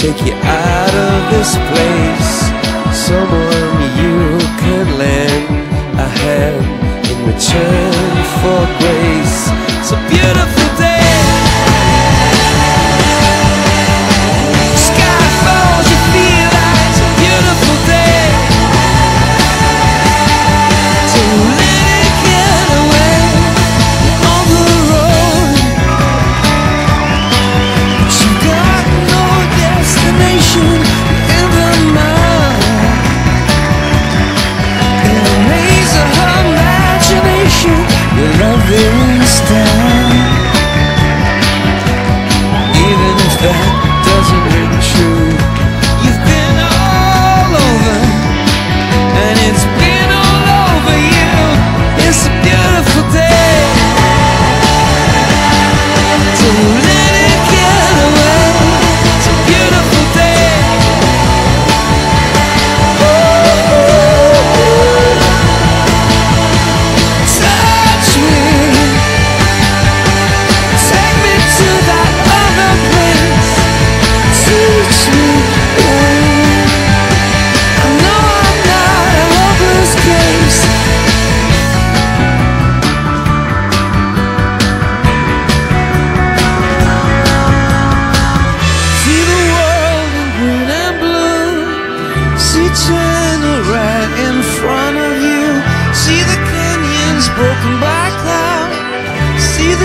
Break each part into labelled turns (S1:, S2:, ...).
S1: take you out of this place. Someone you could lend a hand in return for grace. It's a beautiful day.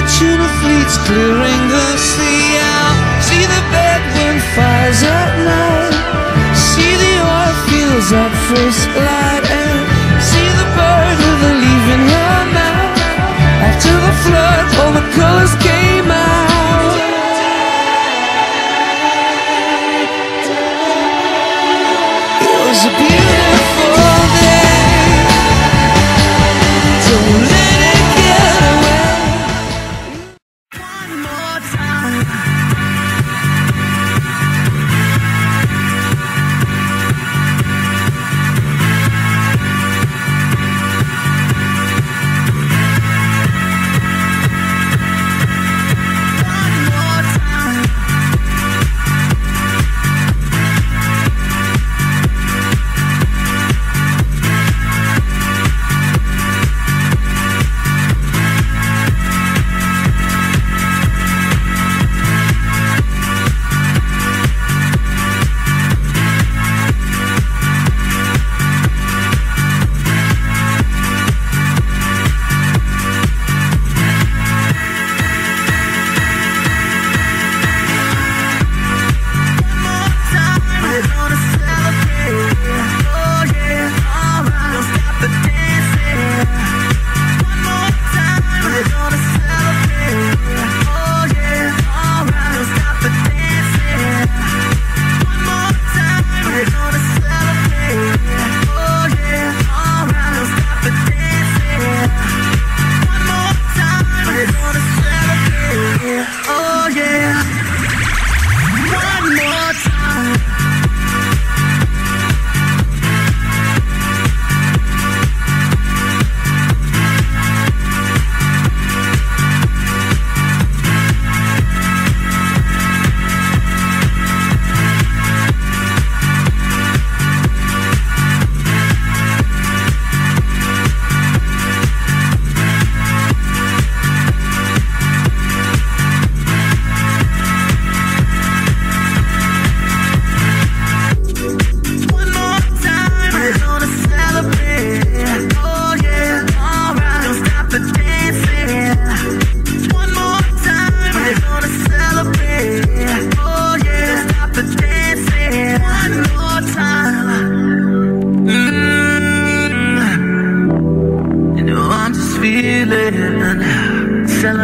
S1: Tuna fleets clearing the sea out. See the Bedouin fires at night. See the oil fields at first light.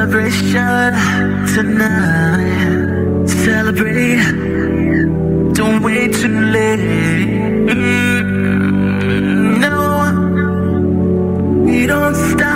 S2: Celebration tonight. Celebrate. Don't wait too late. Mm, No, we don't stop.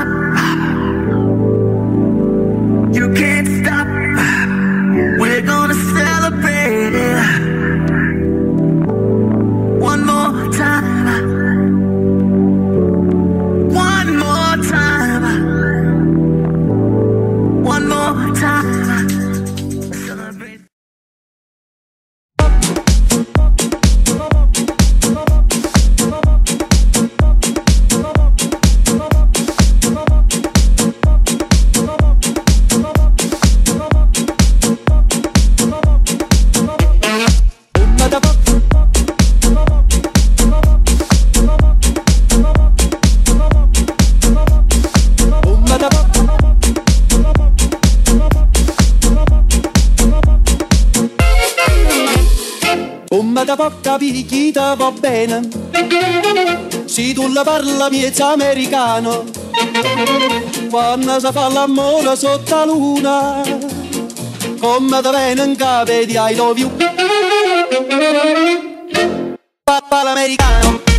S3: Come da poca picchita va bene. Se tu la parla miezza americano. Quando si fa l'amore sotto la luna Come da bene in capo di I love you Papà l'americano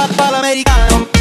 S3: pa, pa, americano.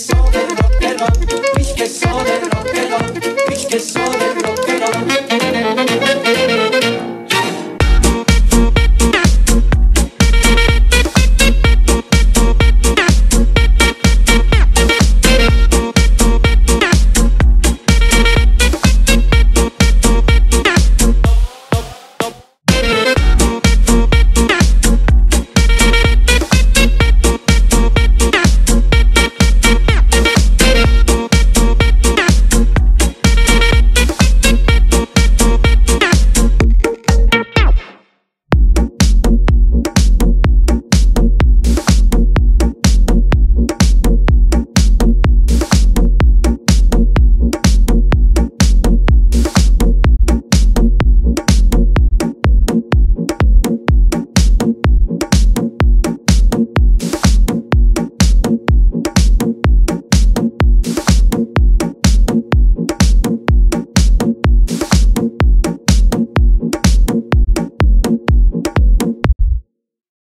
S3: que soy de ich que
S4: soy de rock ich que soy de rock.